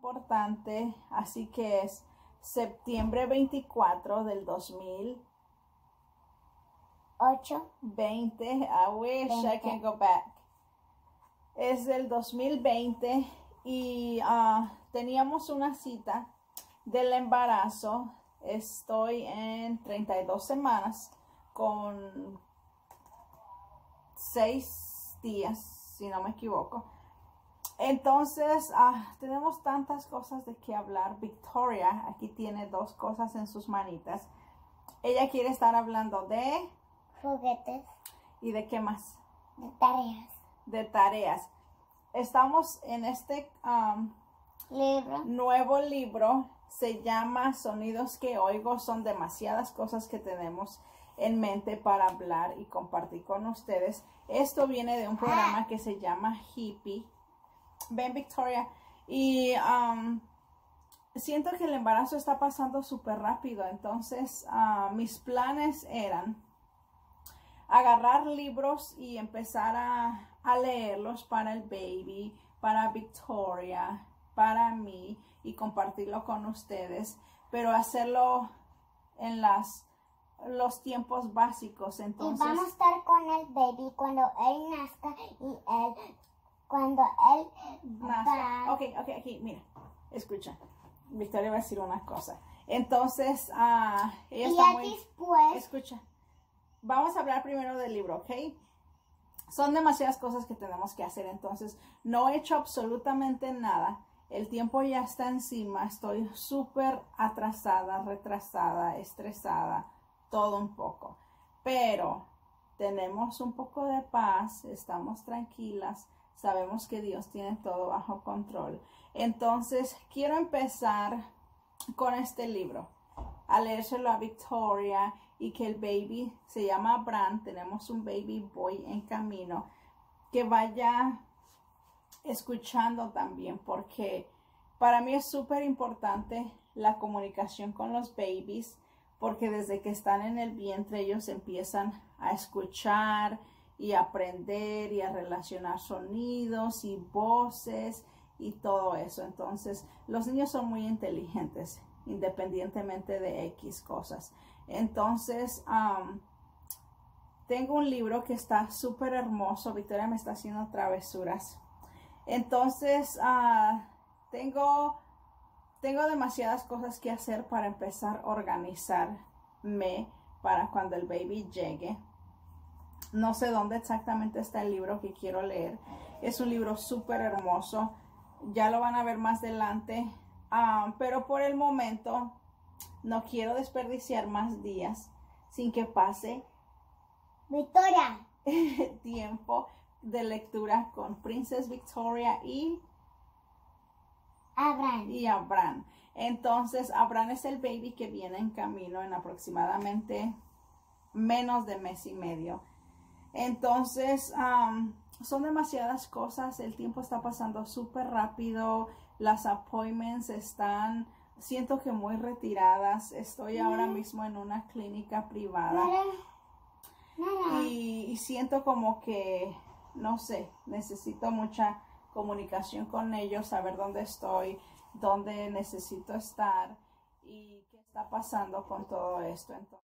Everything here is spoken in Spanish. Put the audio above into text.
importante, así que es septiembre 24 del 2020. 8. I wish I can go back. Es del 2020 y ah, teníamos una cita del embarazo. Estoy en 32 semanas con 6 días, si no me equivoco. Entonces, ah, tenemos tantas cosas de qué hablar. Victoria aquí tiene dos cosas en sus manitas. Ella quiere estar hablando de... Juguetes. ¿Y de qué más? De tareas. De tareas. Estamos en este libro. nuevo libro. Se llama Sonidos que oigo. Son demasiadas cosas que tenemos en mente para hablar y compartir con ustedes. Esto viene de un programa que se llama Hippie ven Victoria. Y um, siento que el embarazo está pasando súper rápido. Entonces, uh, mis planes eran agarrar libros y empezar a, a leerlos para el baby, para Victoria, para mí y compartirlo con ustedes. Pero hacerlo en las los tiempos básicos. Entonces, y vamos a estar con el baby cuando él nazca y él cuando él nazca. Ok, ok, aquí, mira, escucha. Victoria va a decir una cosa. Entonces, ah, ella y está muy... después... Escucha. Vamos a hablar primero del libro, ¿ok? Son demasiadas cosas que tenemos que hacer, entonces no he hecho absolutamente nada. El tiempo ya está encima, estoy súper atrasada, retrasada, estresada, todo un poco. Pero tenemos un poco de paz, estamos tranquilas, Sabemos que Dios tiene todo bajo control. Entonces, quiero empezar con este libro, a leérselo a Victoria y que el baby se llama Bran. Tenemos un baby boy en camino que vaya escuchando también porque para mí es súper importante la comunicación con los babies porque desde que están en el vientre ellos empiezan a escuchar y aprender y a relacionar sonidos y voces y todo eso. Entonces, los niños son muy inteligentes independientemente de X cosas. Entonces, tengo un libro que está súper hermoso. Victoria me está haciendo travesuras. Entonces, uh, tengo, tengo demasiadas cosas que hacer para empezar a organizarme para cuando el baby llegue. No sé dónde exactamente está el libro que quiero leer. Es un libro súper hermoso. Ya lo van a ver más adelante. Ah, pero por el momento no quiero desperdiciar más días sin que pase Victoria tiempo de lectura con Princess Victoria y Abraham. Y Abraham. Entonces, Abraham es el baby que viene en camino en aproximadamente menos de mes y medio. Entonces, son demasiadas cosas, el tiempo está pasando súper rápido, las appointments están, siento que muy retiradas, estoy ahora mismo en una clínica privada. Y, y siento como que, no sé, necesito mucha comunicación con ellos, saber dónde estoy, dónde necesito estar y qué está pasando con todo esto. Entonces,